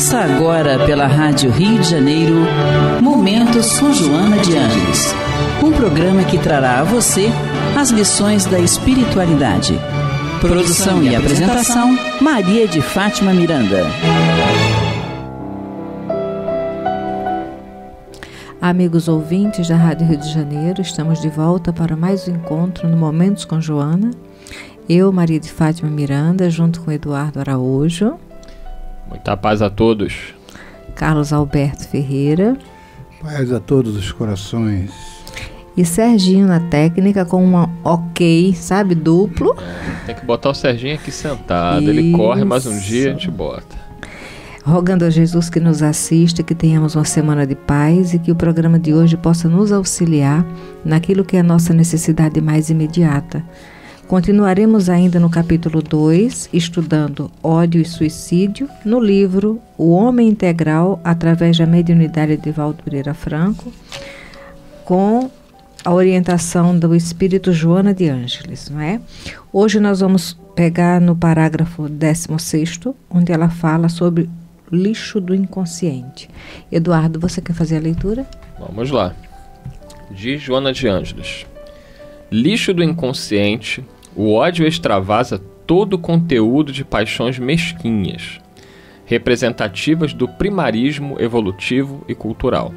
Começa agora pela Rádio Rio de Janeiro, Momento São Joana de Ângeles. Um programa que trará a você as lições da espiritualidade. Produção e apresentação, Maria de Fátima Miranda. Amigos ouvintes da Rádio Rio de Janeiro, estamos de volta para mais um encontro no Momentos com Joana. Eu, Maria de Fátima Miranda, junto com Eduardo Araújo. Muita paz a todos. Carlos Alberto Ferreira. Paz a todos os corações. E Serginho na técnica com uma ok, sabe, duplo. É, tem que botar o Serginho aqui sentado. Isso. Ele corre, mas um dia a gente bota. Rogando a Jesus que nos assista, que tenhamos uma semana de paz e que o programa de hoje possa nos auxiliar naquilo que é a nossa necessidade mais imediata Continuaremos ainda no capítulo 2, estudando ódio e suicídio, no livro O Homem Integral, através da mediunidade de Valdo Pereira Franco, com a orientação do espírito Joana de Ângeles, não é? Hoje nós vamos pegar no parágrafo 16, onde ela fala sobre lixo do inconsciente. Eduardo, você quer fazer a leitura? Vamos lá. De Joana de Ângeles. Lixo do inconsciente o ódio extravasa todo o conteúdo de paixões mesquinhas, representativas do primarismo evolutivo e cultural.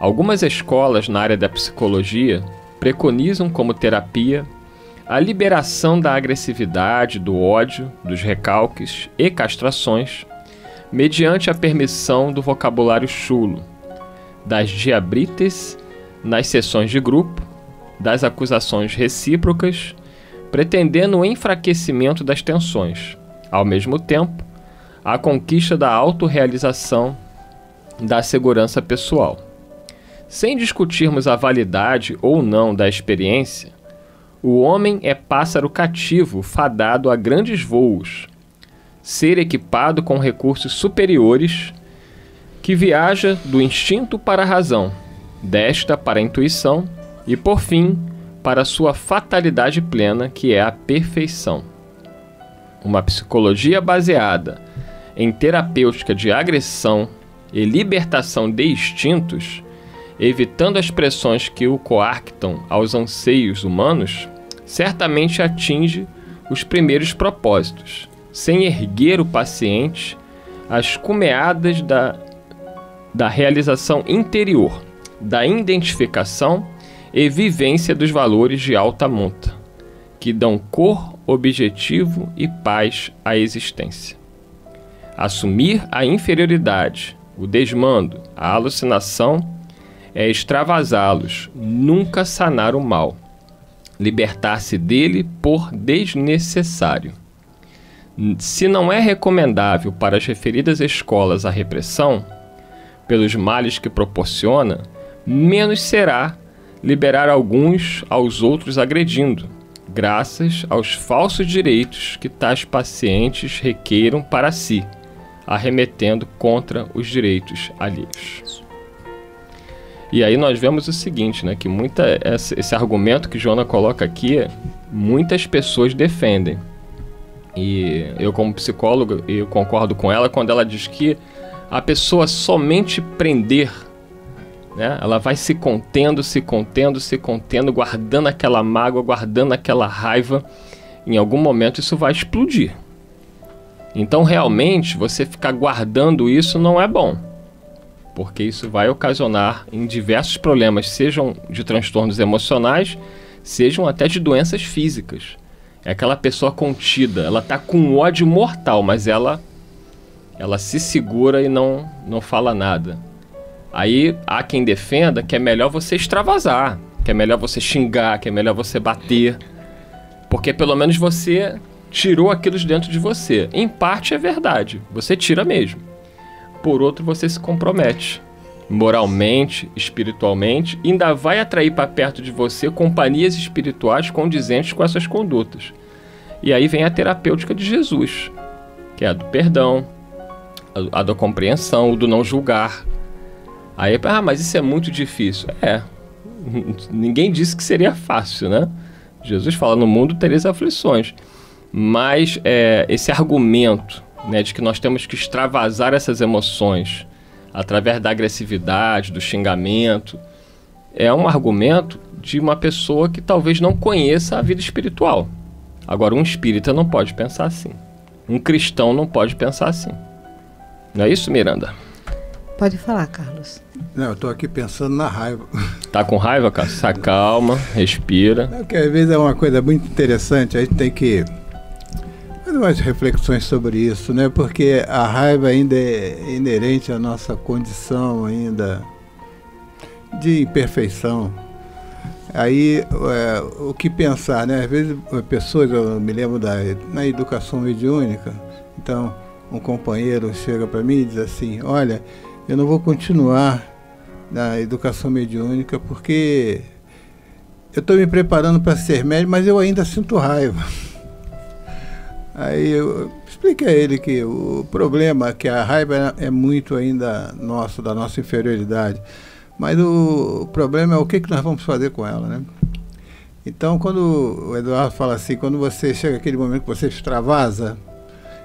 Algumas escolas na área da psicologia preconizam como terapia a liberação da agressividade, do ódio, dos recalques e castrações, mediante a permissão do vocabulário chulo, das diabrites nas sessões de grupo, das acusações recíprocas pretendendo o enfraquecimento das tensões, ao mesmo tempo, a conquista da autorrealização da segurança pessoal. Sem discutirmos a validade ou não da experiência, o homem é pássaro cativo fadado a grandes voos, ser equipado com recursos superiores que viaja do instinto para a razão, desta para a intuição e, por fim, para sua fatalidade plena, que é a perfeição. Uma psicologia baseada em terapêutica de agressão e libertação de instintos, evitando as pressões que o coarctam aos anseios humanos, certamente atinge os primeiros propósitos, sem erguer o paciente às cumeadas da, da realização interior, da identificação e vivência dos valores de alta monta, que dão cor, objetivo e paz à existência. Assumir a inferioridade, o desmando, a alucinação é extravasá-los, nunca sanar o mal, libertar-se dele por desnecessário. Se não é recomendável para as referidas escolas a repressão, pelos males que proporciona, menos será liberar alguns aos outros agredindo, graças aos falsos direitos que tais pacientes requeiram para si, arremetendo contra os direitos alheios. E aí nós vemos o seguinte, né, que muita esse argumento que Jona coloca aqui, muitas pessoas defendem. E eu como psicólogo, eu concordo com ela quando ela diz que a pessoa somente prender né? Ela vai se contendo, se contendo, se contendo, guardando aquela mágoa, guardando aquela raiva. Em algum momento isso vai explodir. Então, realmente, você ficar guardando isso não é bom, porque isso vai ocasionar em diversos problemas, sejam de transtornos emocionais, sejam até de doenças físicas. É aquela pessoa contida, ela está com ódio mortal, mas ela ela se segura e não não fala nada. Aí há quem defenda que é melhor você extravasar, que é melhor você xingar, que é melhor você bater. Porque pelo menos você tirou aquilo de dentro de você. Em parte é verdade, você tira mesmo. Por outro, você se compromete moralmente, espiritualmente, ainda vai atrair para perto de você companhias espirituais condizentes com essas condutas. E aí vem a terapêutica de Jesus, que é a do perdão, a, a da compreensão, o do não julgar, Aí, ah, mas isso é muito difícil. É. Ninguém disse que seria fácil, né? Jesus fala: no mundo tereis aflições. Mas é, esse argumento né, de que nós temos que extravasar essas emoções através da agressividade, do xingamento, é um argumento de uma pessoa que talvez não conheça a vida espiritual. Agora, um espírita não pode pensar assim. Um cristão não pode pensar assim. Não é isso, Miranda? Pode falar, Carlos. Não, eu estou aqui pensando na raiva. Tá com raiva, Carlos? Se acalma, respira. É porque às vezes é uma coisa muito interessante, a gente tem que fazer umas reflexões sobre isso, né? Porque a raiva ainda é inerente à nossa condição ainda de imperfeição. Aí é, o que pensar, né? Às vezes pessoas, eu me lembro da na educação mediúnica, então um companheiro chega para mim e diz assim, olha, eu não vou continuar na educação mediúnica porque eu estou me preparando para ser médico, mas eu ainda sinto raiva. Aí eu expliquei a ele que o problema é que a raiva é muito ainda nosso, da nossa inferioridade. Mas o, problema é o que, que nós vamos fazer com ela, né? Então, quando o Eduardo fala assim, quando você chega aquele momento que você extravasa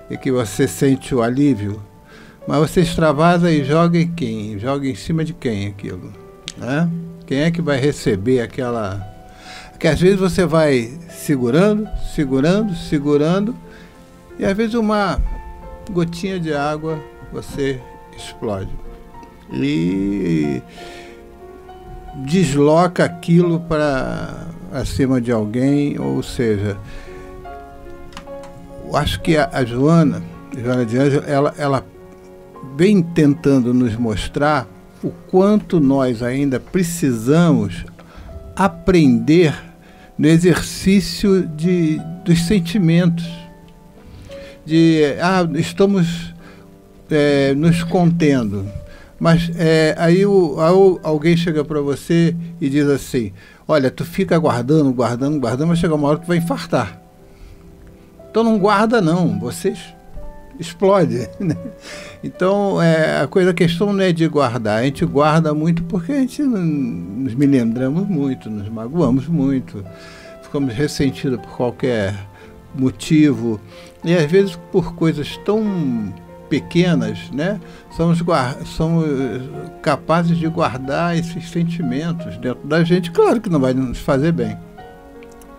e que você sente o alívio, mas você extravasa e joga em quem? Joga em cima de quem aquilo? Né? Quem é que vai receber aquela. Que às vezes você vai segurando, segurando, segurando, e às vezes uma gotinha de água você explode. E desloca aquilo para acima de alguém, ou seja, acho que a, a Joana, Joana de Anjos, ela, ela vem tentando nos mostrar o quanto nós ainda precisamos aprender no exercício de, dos sentimentos. De, ah, estamos é, nos contendo. Mas é, aí o, alguém chega para você e diz assim: Olha, tu fica guardando, guardando, guardando, mas chega uma hora que tu vai infartar. Então não guarda, não. Vocês explode. Né? Então, é, a coisa, a questão não é de guardar, a gente guarda muito porque a gente nos melindramos muito, nos magoamos muito, ficamos ressentidos por qualquer motivo, e às vezes por coisas tão pequenas, né? Somos, somos capazes de guardar esses sentimentos dentro da gente, claro que não vai nos fazer bem,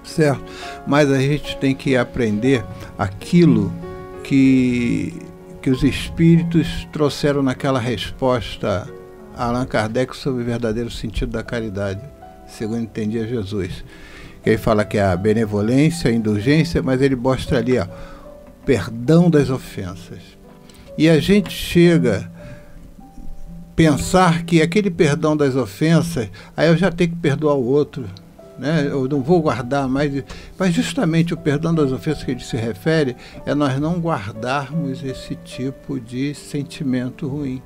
certo? Mas a gente tem que aprender aquilo que, que os espíritos trouxeram naquela resposta a Allan Kardec sobre o verdadeiro sentido da caridade, segundo entendia Jesus. Que ele fala que é a benevolência, a indulgência, mas ele mostra ali ó, o perdão das ofensas. E a gente chega pensar que aquele perdão das ofensas, aí eu já tenho que perdoar o outro né? eu não vou guardar mais. Mas justamente o perdão das ofensas que ele se refere é nós não guardarmos esse tipo de sentimento ruim.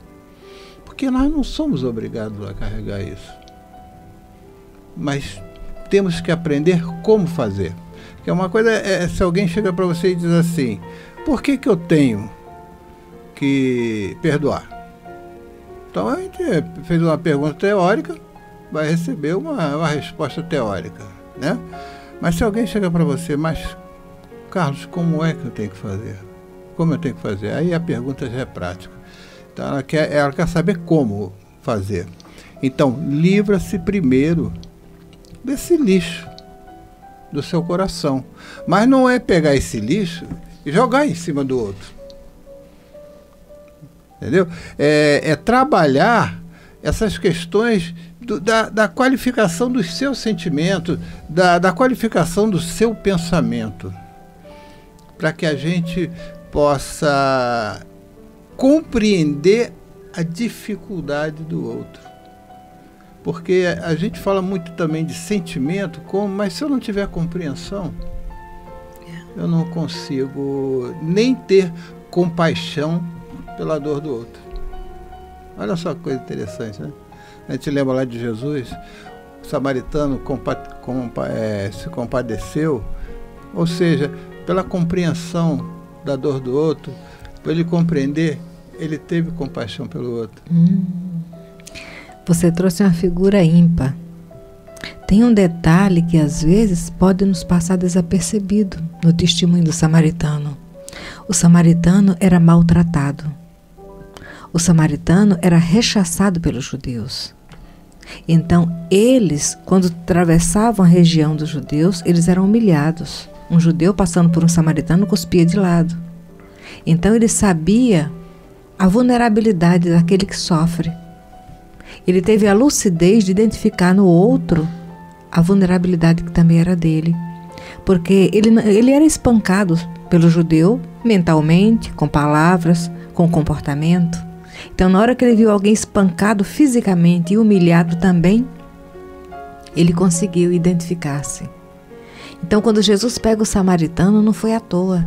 Porque nós não somos obrigados a carregar isso. Mas temos que aprender como fazer. Que é uma coisa é, se alguém chega para você e diz assim: por que, que eu tenho que perdoar? Então a gente fez uma pergunta teórica vai receber uma, uma resposta teórica, né? Mas se alguém chega para você, mas Carlos, como é que eu tenho que fazer? Como eu tenho que fazer? Aí a pergunta já é prática. Então ela quer, ela quer saber como fazer. Então, livra-se primeiro desse lixo do seu coração. Mas não é pegar esse lixo e jogar em cima do outro. Entendeu? É, é trabalhar essas questões do, da, da, qualificação dos seus sentimentos, da, da qualificação do seu pensamento, para que a gente possa compreender a dificuldade do outro. Porque a gente fala muito também de sentimento, como, mas se eu não tiver compreensão, eu não consigo nem ter compaixão pela dor do outro. Olha só que coisa interessante, né? A gente lembra lá de Jesus, o samaritano compa compa é, se compadeceu, ou seja, pela compreensão da dor do outro, para ele compreender, ele teve compaixão pelo outro. Hum. Você trouxe uma figura ímpar. Tem um detalhe que às vezes pode nos passar desapercebido no testemunho do samaritano. O samaritano era maltratado. O samaritano era rechaçado pelos judeus. Então, eles, quando atravessavam a região dos judeus, eles eram humilhados. Um judeu passando por um samaritano cuspia de lado. Então, ele sabia a vulnerabilidade daquele que sofre. Ele teve a lucidez de identificar no outro a vulnerabilidade que também era dele. Porque ele, ele era espancado pelo judeu mentalmente, com palavras, com comportamento. Então, na hora que ele viu alguém espancado fisicamente e humilhado também, ele conseguiu identificar-se. Então, quando Jesus pega o samaritano, não foi à toa.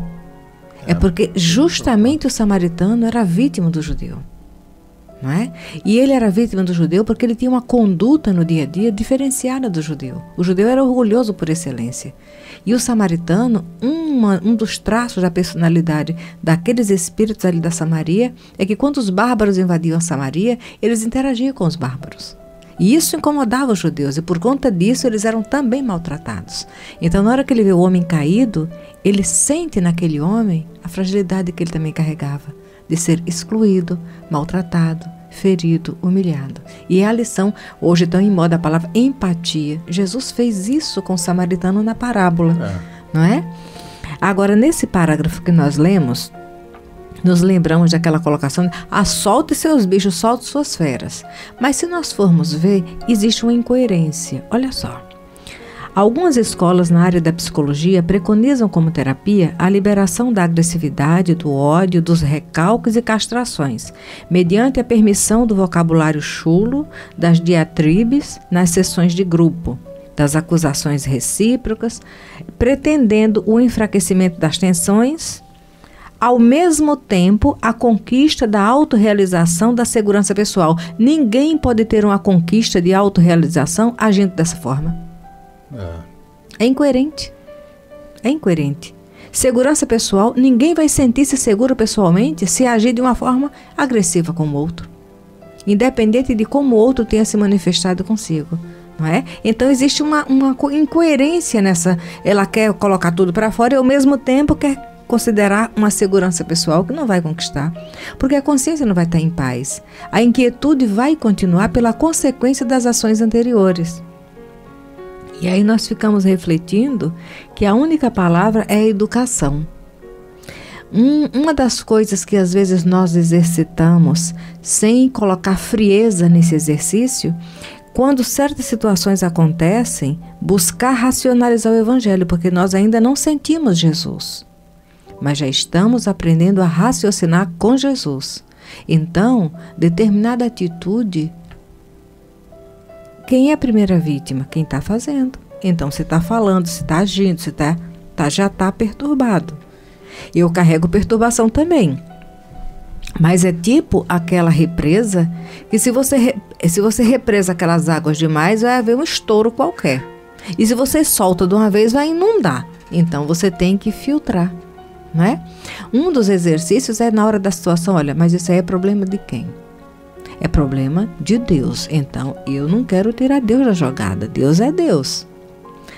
É, é porque justamente o samaritano era vítima do judeu. Não é? E ele era vítima do judeu porque ele tinha uma conduta no dia a dia diferenciada do judeu. O judeu era orgulhoso por excelência. E o samaritano, uma, um dos traços da personalidade daqueles espíritos ali da Samaria é que quando os bárbaros invadiam a Samaria, eles interagiam com os bárbaros. E isso incomodava os judeus, e por conta disso eles eram também maltratados. Então, na hora que ele vê o homem caído, ele sente naquele homem a fragilidade que ele também carregava, de ser excluído, maltratado, ferido, humilhado. E é a lição, hoje tão em moda a palavra empatia. Jesus fez isso com o samaritano na parábola, é. não é? Agora, nesse parágrafo que nós lemos, nos lembramos daquela colocação: ah, solte seus bichos, solte suas feras. Mas se nós formos ver, existe uma incoerência. Olha só. Algumas escolas na área da psicologia preconizam como terapia a liberação da agressividade, do ódio, dos recalques e castrações, mediante a permissão do vocabulário chulo, das diatribes nas sessões de grupo, das acusações recíprocas, pretendendo o enfraquecimento das tensões, ao mesmo tempo a conquista da autorrealização da segurança pessoal. Ninguém pode ter uma conquista de autorrealização agindo dessa forma. É. é incoerente. É incoerente. Segurança pessoal, ninguém vai sentir-se seguro pessoalmente se agir de uma forma agressiva com o outro. Independente de como o outro tenha se manifestado consigo. É? Então existe uma, uma incoerência nessa. Ela quer colocar tudo para fora e ao mesmo tempo quer considerar uma segurança pessoal que não vai conquistar, porque a consciência não vai estar em paz. A inquietude vai continuar pela consequência das ações anteriores. E aí nós ficamos refletindo que a única palavra é educação. Um, uma das coisas que às vezes nós exercitamos sem colocar frieza nesse exercício, quando certas situações acontecem, buscar racionalizar o Evangelho, porque nós ainda não sentimos Jesus, mas já estamos aprendendo a raciocinar com Jesus. Então, determinada atitude quem é a primeira vítima? Quem está fazendo. Então, se está falando, se está agindo, se tá, tá, já está perturbado. Eu carrego perturbação também. Mas é tipo aquela represa que se você, se você represa aquelas águas demais, vai haver um estouro qualquer. E se você solta de uma vez, vai inundar. Então você tem que filtrar, não é? Um dos exercícios é na hora da situação, olha, mas isso aí é problema de quem? É problema de Deus. Então eu não quero tirar Deus da jogada. Deus é Deus.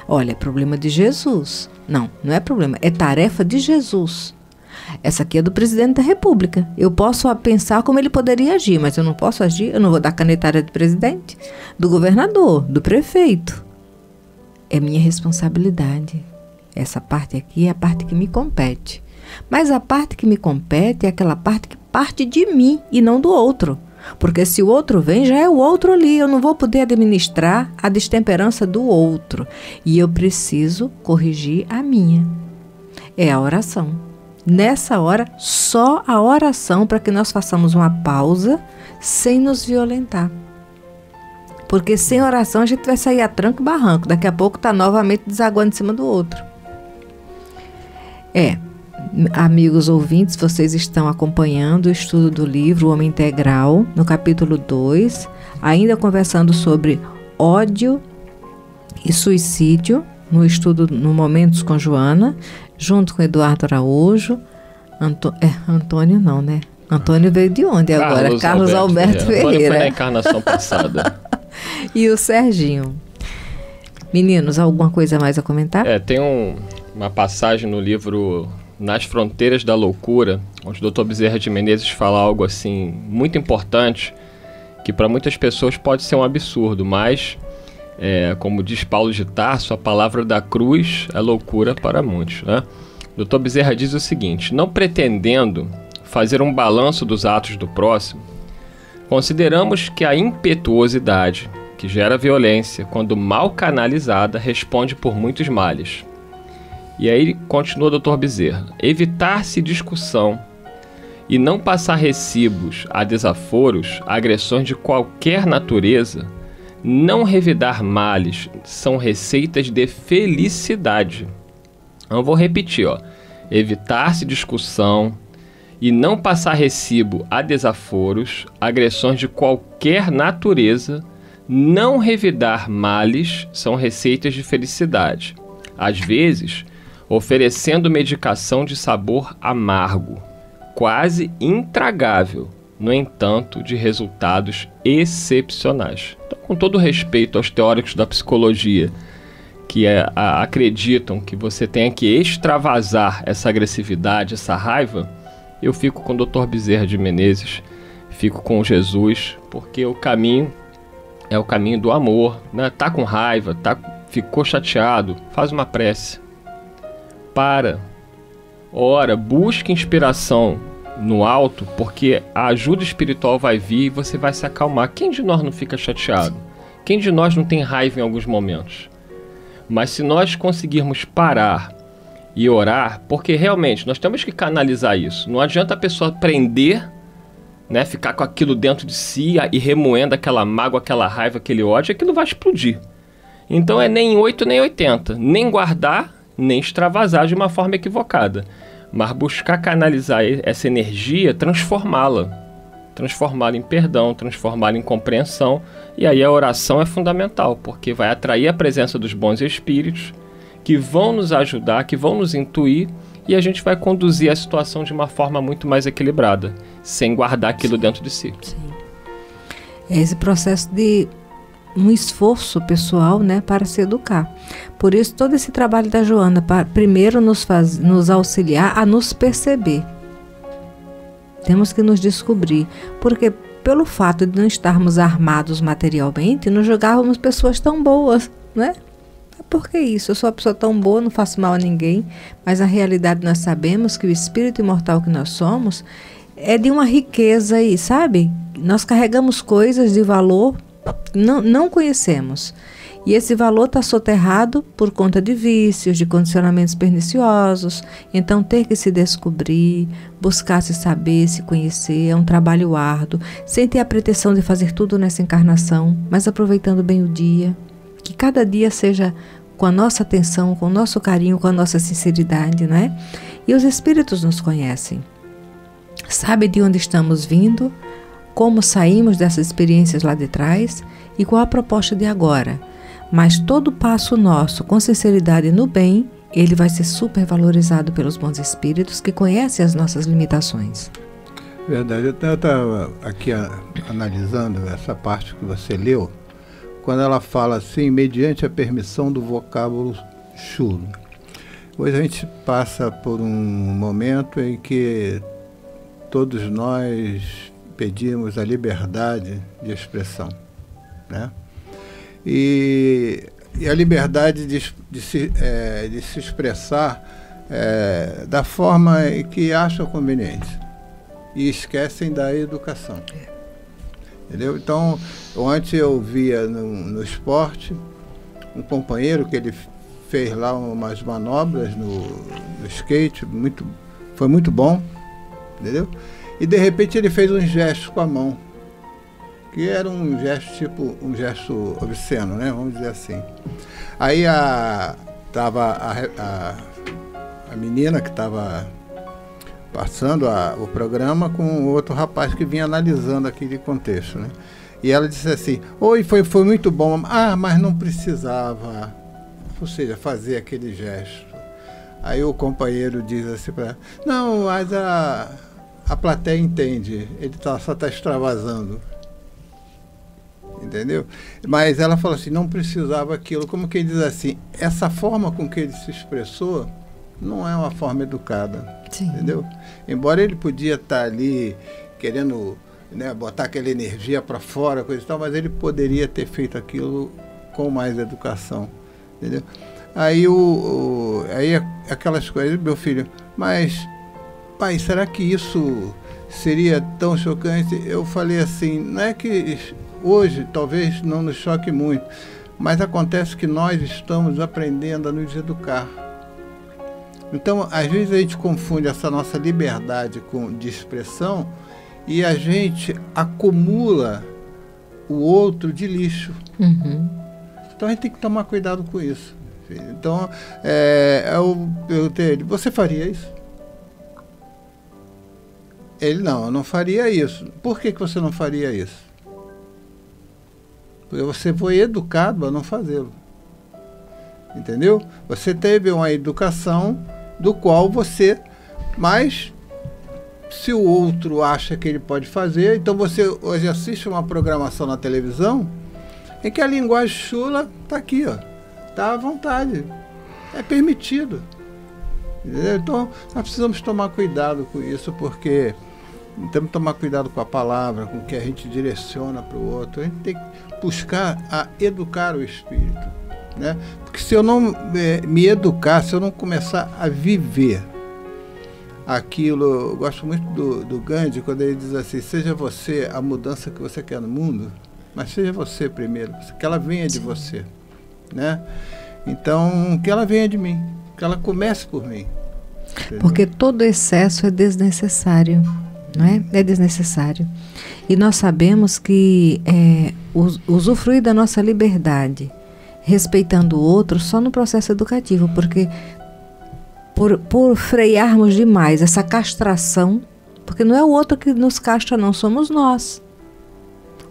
Olha, é problema de Jesus. Não, não é problema, é tarefa de Jesus. Essa aqui é do presidente da República. Eu posso pensar como ele poderia agir, mas eu não posso agir, eu não vou dar canetária do presidente, do governador, do prefeito. É minha responsabilidade. Essa parte aqui é a parte que me compete. Mas a parte que me compete é aquela parte que parte de mim e não do outro. Porque se o outro vem, já é o outro ali. Eu não vou poder administrar a destemperança do outro. E eu preciso corrigir a minha. É a oração. Nessa hora, só a oração para que nós façamos uma pausa sem nos violentar. Porque sem oração a gente vai sair a tranco e barranco. Daqui a pouco está novamente desaguando em cima do outro. É, Amigos ouvintes, vocês estão acompanhando o estudo do livro O Homem Integral, no capítulo 2, ainda conversando sobre ódio e suicídio, no estudo no Momentos com Joana, junto com Eduardo Araújo. Anto, é, Antônio não, né? Antônio veio de onde agora? Carlos, Carlos Alberto, Alberto Ferreira. Antônio foi na encarnação passada. e o Serginho. Meninos, alguma coisa mais a comentar? É, tem um, uma passagem no livro Nas Fronteiras da Loucura, onde o Dr. Bezerra de Menezes fala algo assim muito importante, que para muitas pessoas pode ser um absurdo, mas, é, como diz Paulo de Tarso, a palavra da cruz é loucura para muitos. Né? O Dr. Bezerra diz o seguinte: não pretendendo fazer um balanço dos atos do próximo, consideramos que a impetuosidade, que gera violência, quando mal canalizada, responde por muitos males. E aí continua o Dr. Bezerra: evitar-se discussão e não passar recibos a desaforos, agressões de qualquer natureza, não revidar males, são receitas de felicidade. Então, eu vou repetir, ó. Evitar-se discussão e não passar recibo a desaforos, agressões de qualquer natureza, não revidar males, são receitas de felicidade. Às vezes, oferecendo medicação de sabor amargo, quase intragável, no entanto, de resultados excepcionais. Então, com todo respeito aos teóricos da psicologia que é, a, acreditam que você tenha que extravasar essa agressividade, essa raiva, eu fico com o Dr. Bezerra de Menezes, fico com Jesus, porque o caminho é o caminho do amor, né? Tá com raiva, tá, ficou chateado, faz uma prece para, ora, busque inspiração no alto, porque a ajuda espiritual vai vir e você vai se acalmar. Quem de nós não fica chateado? Quem de nós não tem raiva em alguns momentos? Mas se nós conseguirmos parar e orar, porque realmente nós temos que canalizar isso. Não adianta a pessoa prender, né, ficar com aquilo dentro de si e remoendo aquela mágoa, aquela raiva, aquele ódio, aquilo vai explodir. Então é nem 8 nem 80, nem guardar nem extravasar de uma forma equivocada, mas buscar canalizar essa energia, transformá-la, transformá-la em perdão, transformá-la em compreensão, e aí a oração é fundamental, porque vai atrair a presença dos bons espíritos que vão nos ajudar, que vão nos intuir e a gente vai conduzir a situação de uma forma muito mais equilibrada, sem guardar aquilo Sim. dentro de si. Sim. Esse processo de um esforço pessoal né, para se educar. Por isso, todo esse trabalho da Joana, para primeiro nos, faz, nos auxiliar a nos perceber. Temos que nos descobrir, porque pelo fato de não estarmos armados materialmente, nos julgávamos pessoas tão boas, né? Por que isso? Eu sou uma pessoa tão boa, não faço mal a ninguém, mas na realidade nós sabemos que o espírito imortal que nós somos é de uma riqueza aí, sabe? Nós carregamos coisas de valor não, não conhecemos. E esse valor está soterrado por conta de vícios, de condicionamentos perniciosos. Então, ter que se descobrir, buscar se saber, se conhecer, é um trabalho árduo, sem ter a pretensão de fazer tudo nessa encarnação, mas aproveitando bem o dia. Que cada dia seja com a nossa atenção, com o nosso carinho, com a nossa sinceridade, né? E os espíritos nos conhecem. Sabe de onde estamos vindo, como saímos dessas experiências lá de trás e qual a proposta de agora. Mas todo passo nosso com sinceridade no bem, ele vai ser supervalorizado pelos bons espíritos que conhecem as nossas limitações. Verdade. Eu estava aqui a, analisando essa parte que você leu, quando ela fala assim, mediante a permissão do vocábulo chulo. Hoje a gente passa por um momento em que todos nós pedimos a liberdade de expressão. Né? E, e a liberdade de, de, se, é, de se expressar é, da forma que acham conveniente. E esquecem da educação. Entendeu? Então, ontem eu via no, no esporte um companheiro que ele fez lá umas manobras no, no skate, muito, foi muito bom, entendeu? E de repente ele fez um gesto com a mão, que era um gesto tipo um gesto obsceno, né? Vamos dizer assim. Aí a tava a, a, a menina que estava passando a, o programa com outro rapaz que vinha analisando aquele contexto, né? E ela disse assim: Oi, foi, foi muito bom. Ah, mas não precisava, ou seja, fazer aquele gesto. Aí o companheiro diz assim para ela: Não, mas a a plateia entende, ele tá, só está extravasando. Entendeu? Mas ela falou assim, não precisava aquilo. Como quem diz assim, essa forma com que ele se expressou não é uma forma educada. Sim. Entendeu? Embora ele podia estar ali querendo né, botar aquela energia para fora, coisa e tal, mas ele poderia ter feito aquilo com mais educação. Entendeu? Aí, o, o aí aquelas coisas, meu filho, mas, pai, será que isso seria tão chocante? Eu falei assim, não é que hoje talvez não nos choque muito, mas acontece que nós estamos aprendendo a nos educar. Então, às vezes a gente confunde essa nossa liberdade com, de expressão e a gente acumula o outro de lixo. Uhum. Então a gente tem que tomar cuidado com isso. Então, é, eu perguntei ele, você faria isso? Ele, não, eu não faria isso. Por que, que você não faria isso? Porque você foi educado a não fazê-lo. Entendeu? Você teve uma educação do qual você. Mas se o outro acha que ele pode fazer, então você hoje assiste uma programação na televisão em que a linguagem chula está aqui, ó. Está à vontade. É permitido. Entendeu? Então nós precisamos tomar cuidado com isso, porque temos que tomar cuidado com a palavra, com o que a gente direciona para o outro. A gente tem que buscar a educar o espírito. Né? Porque se eu não é, me educar, se eu não começar a viver aquilo, eu gosto muito do, do Gandhi quando ele diz assim: seja você a mudança que você quer no mundo, mas seja você primeiro, que ela venha de você. Né? Então, que ela venha de mim, que ela comece por mim. Entendeu? Porque todo excesso é desnecessário não é? É desnecessário. E nós sabemos que é, usufruir da nossa liberdade, respeitando o outro, só no processo educativo, porque por, por frearmos demais essa castração, porque não é o outro que nos castra, não, somos nós.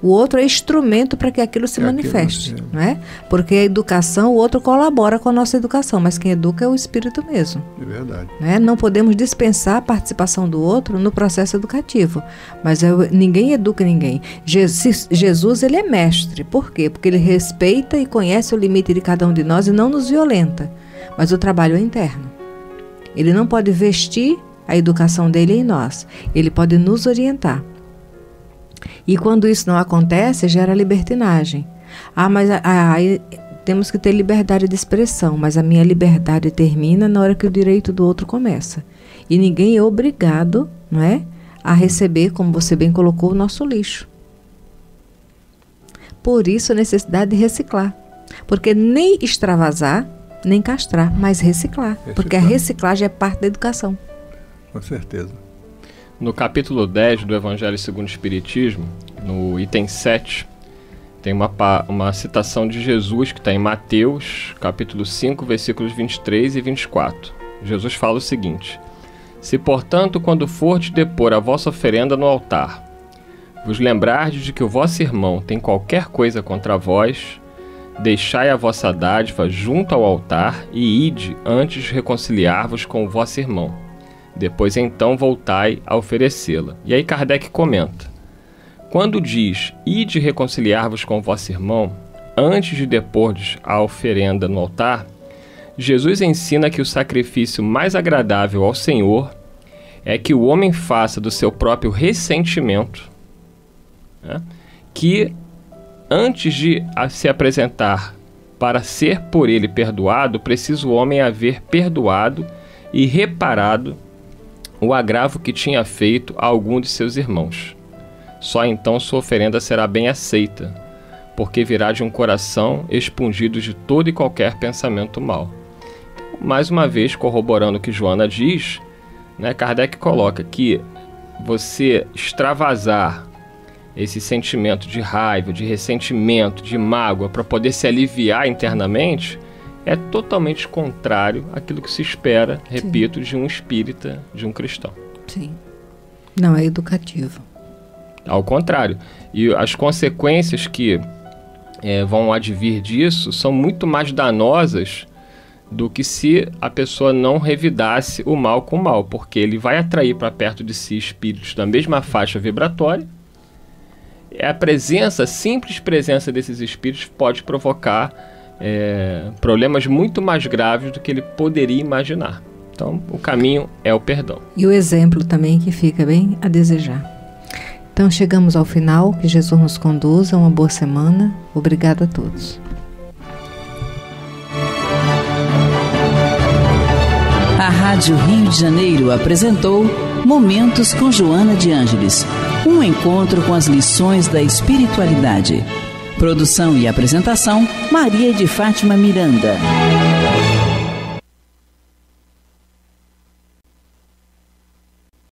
O outro é instrumento para que aquilo se é manifeste, aquilo, não é? Porque a educação, o outro colabora com a nossa educação, mas quem educa é o espírito mesmo. É verdade. Não, é? não podemos dispensar a participação do outro no processo educativo, mas eu, ninguém educa ninguém. Jesus, Jesus, ele é mestre. Por quê? Porque ele respeita e conhece o limite de cada um de nós e não nos violenta. Mas o trabalho é interno. Ele não pode vestir a educação dele em nós. Ele pode nos orientar. E quando isso não acontece, gera libertinagem. Ah, mas aí temos que ter liberdade de expressão, mas a minha liberdade termina na hora que o direito do outro começa. E ninguém é obrigado, não é, a receber, como você bem colocou, o nosso lixo. Por isso a necessidade de reciclar. Porque nem extravasar, nem castrar, mas reciclar. reciclar. Porque a reciclagem é parte da educação. Com certeza. No capítulo 10 do Evangelho segundo o Espiritismo, no item 7, tem uma, uma citação de Jesus que está em Mateus, capítulo 5, versículos 23 e 24. Jesus fala o seguinte: Se, portanto, quando fordes depor a vossa oferenda no altar, vos lembrardes de que o vosso irmão tem qualquer coisa contra vós, deixai a vossa dádiva junto ao altar e ide antes reconciliar-vos com o vosso irmão depois então voltai a oferecê-la. E aí Kardec comenta: Quando diz ide reconciliar-vos com vosso irmão, antes de depordes a oferenda no altar, Jesus ensina que o sacrifício mais agradável ao Senhor é que o homem faça do seu próprio ressentimento, né, que antes de se apresentar para ser por ele perdoado, precisa o homem haver perdoado e reparado o agravo que tinha feito a algum de seus irmãos. Só então sua oferenda será bem aceita, porque virá de um coração expungido de todo e qualquer pensamento mal. Mais uma vez, corroborando o que Joana diz, né, Kardec coloca que você extravasar esse sentimento de raiva, de ressentimento, de mágoa, para poder se aliviar internamente, é totalmente contrário àquilo que se espera, repito, Sim. de um espírita, de um cristão. Sim. Não é educativo. Ao contrário. E as consequências que é, vão advir disso são muito mais danosas do que se a pessoa não revidasse o mal com o mal, porque ele vai atrair para perto de si espíritos da mesma faixa vibratória. A presença, a simples presença desses espíritos pode provocar é, problemas muito mais graves do que ele poderia imaginar. Então, o caminho é o perdão. E o exemplo também que fica bem a desejar. Então, chegamos ao final. Que Jesus nos conduza. Uma boa semana. Obrigada a todos. A Rádio Rio de Janeiro apresentou Momentos com Joana de Ângeles um encontro com as lições da espiritualidade. Produção e apresentação: Maria de Fátima Miranda.